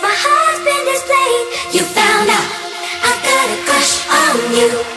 my heart's been displayed. You found out I got a crush on you.